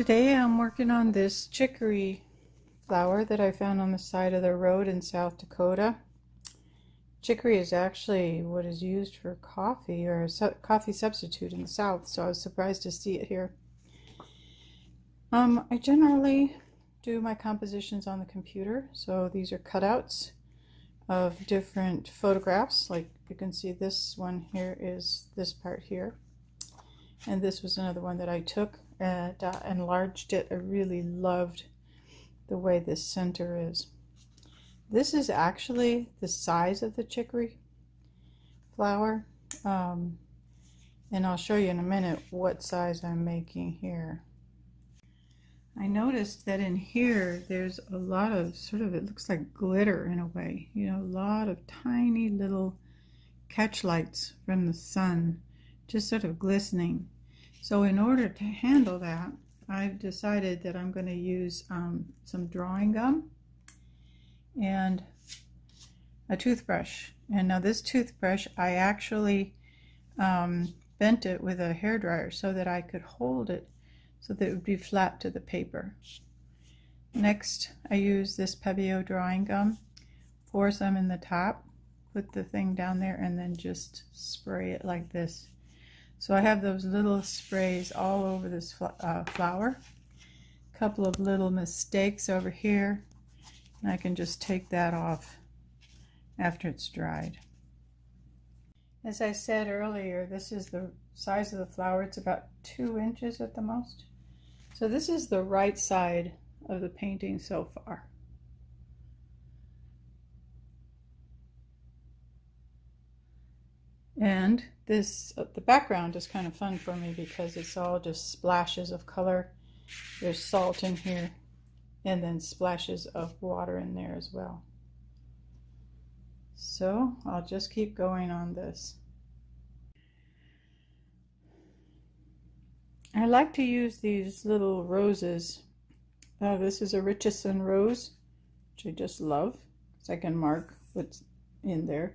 Today I'm working on this chicory flower that I found on the side of the road in South Dakota. Chicory is actually what is used for coffee or a su coffee substitute in the South, so I was surprised to see it here. Um, I generally do my compositions on the computer, so these are cutouts of different photographs. Like you can see this one here is this part here. And this was another one that I took and uh, enlarged it. I really loved the way this center is. This is actually the size of the chicory flower. Um, and I'll show you in a minute what size I'm making here. I noticed that in here there's a lot of sort of, it looks like glitter in a way, you know, a lot of tiny little catch lights from the sun, just sort of glistening. So in order to handle that, I've decided that I'm going to use um, some drawing gum and a toothbrush. And now this toothbrush, I actually um, bent it with a hair dryer so that I could hold it so that it would be flat to the paper. Next, I use this Pebeo drawing gum, pour some in the top, put the thing down there, and then just spray it like this. So I have those little sprays all over this uh, flower. A couple of little mistakes over here, and I can just take that off after it's dried. As I said earlier, this is the size of the flower. It's about two inches at the most. So this is the right side of the painting so far. And this, uh, the background is kind of fun for me because it's all just splashes of color. There's salt in here and then splashes of water in there as well. So I'll just keep going on this. I like to use these little roses. Uh, this is a Richardson rose, which I just love because I can mark what's in there.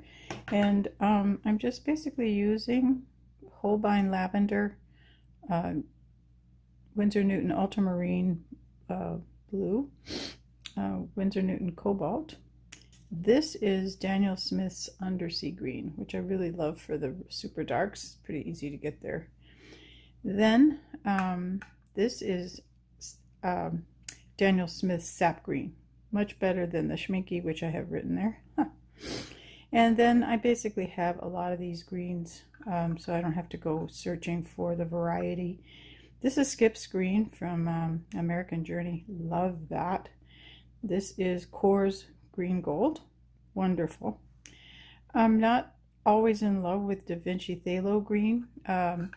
And um, I'm just basically using Holbein Lavender, uh, Winsor Newton Ultramarine uh, Blue, uh, Winsor Newton Cobalt. This is Daniel Smith's Undersea Green, which I really love for the super darks. Pretty easy to get there. Then um, this is um, Daniel Smith's Sap Green. Much better than the Schmincke, which I have written there. And then I basically have a lot of these greens, um, so I don't have to go searching for the variety. This is Skip's Green from um, American Journey. Love that. This is Coors Green Gold. Wonderful. I'm not always in love with Da Vinci Phthalo Green. Um,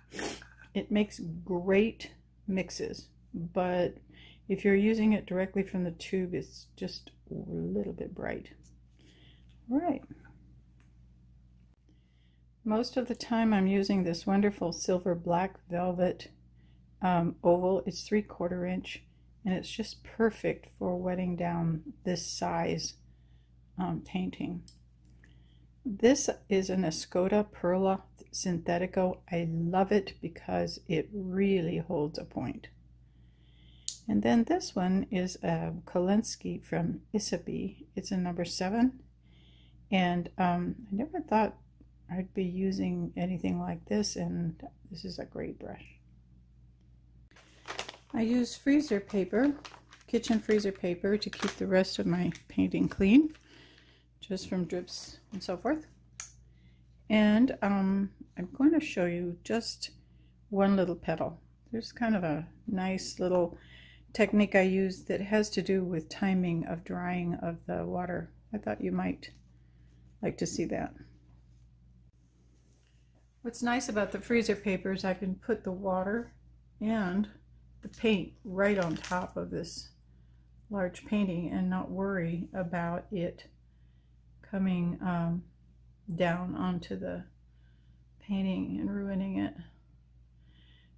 it makes great mixes, but if you're using it directly from the tube, it's just a little bit bright. All right. Most of the time I'm using this wonderful silver black velvet um, oval. It's three quarter inch and it's just perfect for wetting down this size um, painting. This is an Escoda Perla Synthetico. I love it because it really holds a point. And then this one is a Kolinsky from Isabey. It's a number seven. And um, I never thought I'd be using anything like this, and this is a great brush. I use freezer paper, kitchen freezer paper, to keep the rest of my painting clean, just from drips and so forth. And um, I'm going to show you just one little petal. There's kind of a nice little technique I use that has to do with timing of drying of the water. I thought you might like to see that. What's nice about the freezer paper is I can put the water and the paint right on top of this large painting and not worry about it coming um, down onto the painting and ruining it.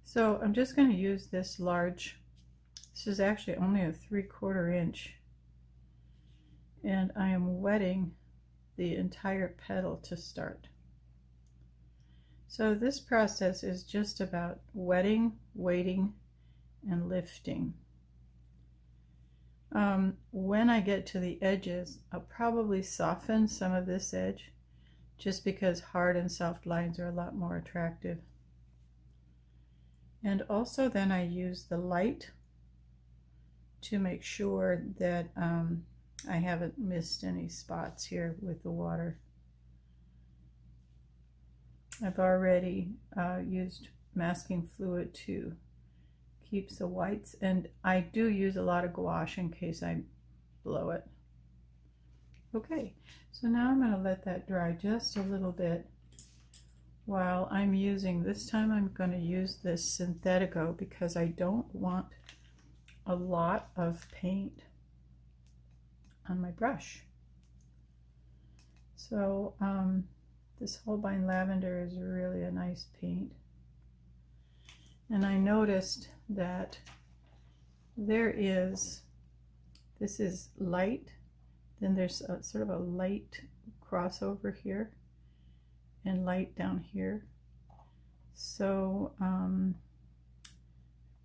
So I'm just going to use this large, this is actually only a three quarter inch, and I am wetting the entire petal to start. So this process is just about wetting, waiting, and lifting. Um, when I get to the edges, I'll probably soften some of this edge just because hard and soft lines are a lot more attractive. And also then I use the light to make sure that um, I haven't missed any spots here with the water. I've already uh, used masking fluid to keep the whites and I do use a lot of gouache in case I blow it. Okay, so now I'm going to let that dry just a little bit while I'm using, this time I'm going to use this Synthetico because I don't want a lot of paint on my brush. So um, this Holbein Lavender is really a nice paint. And I noticed that there is, this is light, then there's a, sort of a light crossover here and light down here. So um,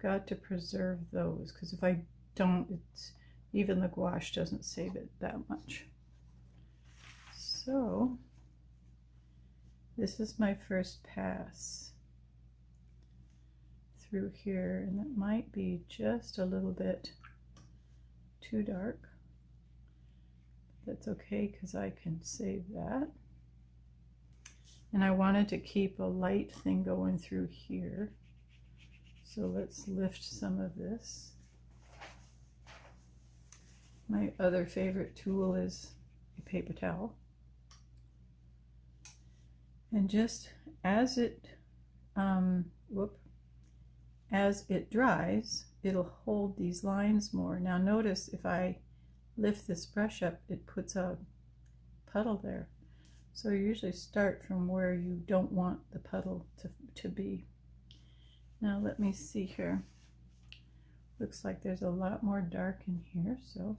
got to preserve those because if I don't, it's even the gouache doesn't save it that much. So this is my first pass through here and it might be just a little bit too dark. That's okay because I can save that. And I wanted to keep a light thing going through here. So let's lift some of this. My other favorite tool is a paper towel. And just as it, um, whoop, as it dries, it'll hold these lines more. Now notice if I lift this brush up, it puts a puddle there. So you usually start from where you don't want the puddle to, to be. Now let me see here. Looks like there's a lot more dark in here, so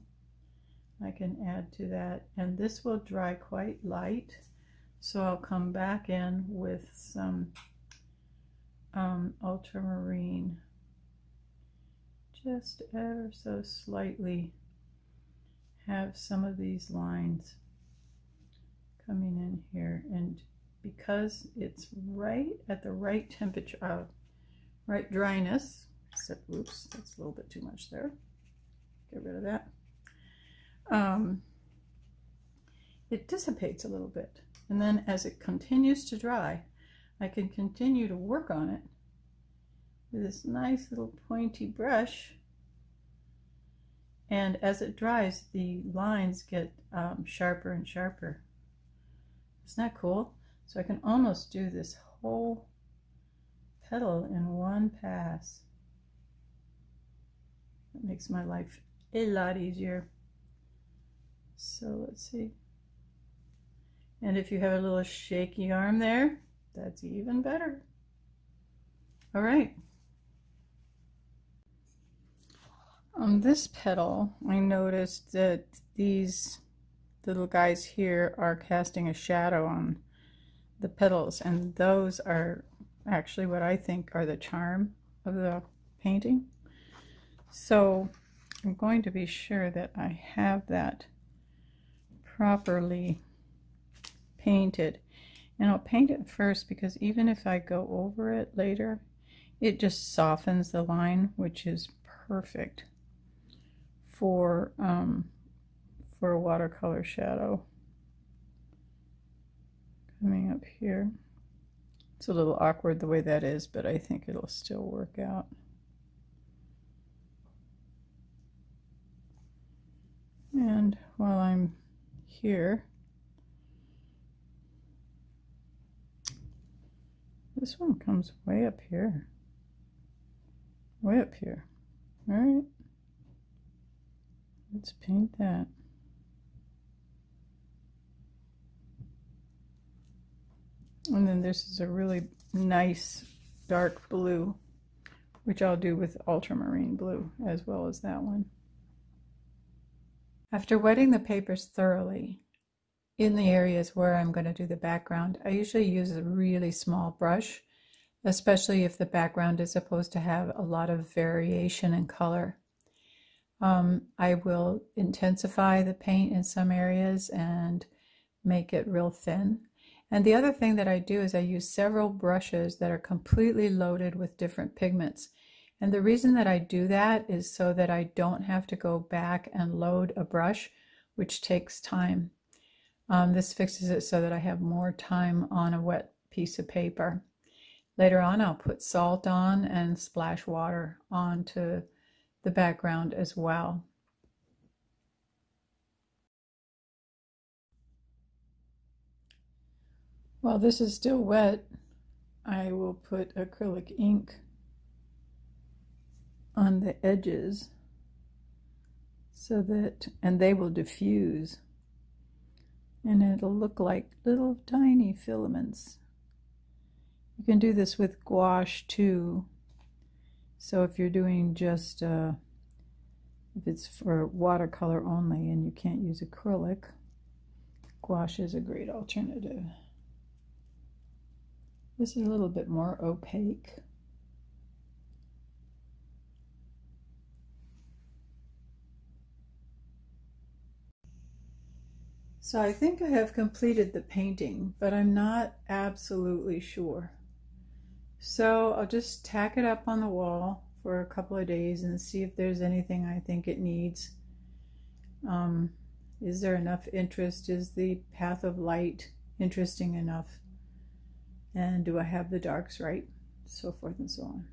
I can add to that. And this will dry quite light, so I'll come back in with some um, ultramarine, just ever so slightly have some of these lines coming in here. And because it's right at the right temperature uh, right dryness except oops that's a little bit too much there. Get rid of that. Um, it dissipates a little bit and then as it continues to dry I can continue to work on it with this nice little pointy brush and as it dries, the lines get um, sharper and sharper. Isn't that cool? So I can almost do this whole petal in one pass. That makes my life a lot easier. So let's see. And if you have a little shaky arm there, that's even better. All right. On this petal, I noticed that these little guys here are casting a shadow on the petals, and those are actually what I think are the charm of the painting. So I'm going to be sure that I have that properly painted. And I'll paint it first because even if I go over it later, it just softens the line, which is perfect for um, for a watercolor shadow coming up here. It's a little awkward the way that is, but I think it'll still work out. And while I'm here, this one comes way up here. Way up here. All right. Let's paint that. And then this is a really nice dark blue, which I'll do with ultramarine blue as well as that one. After wetting the papers thoroughly, in the areas where I'm going to do the background, I usually use a really small brush especially if the background is supposed to have a lot of variation in color. Um, I will intensify the paint in some areas and make it real thin. And the other thing that I do is I use several brushes that are completely loaded with different pigments. And the reason that I do that is so that I don't have to go back and load a brush, which takes time. Um, this fixes it so that I have more time on a wet piece of paper. Later on, I'll put salt on and splash water onto the background as well. While this is still wet, I will put acrylic ink on the edges so that, and they will diffuse and it'll look like little tiny filaments. You can do this with gouache too. So if you're doing just, uh, if it's for watercolor only and you can't use acrylic, gouache is a great alternative. This is a little bit more opaque. So I think I have completed the painting, but I'm not absolutely sure. So I'll just tack it up on the wall for a couple of days and see if there's anything I think it needs. Um, is there enough interest? Is the path of light interesting enough? And do I have the darks right? So forth and so on.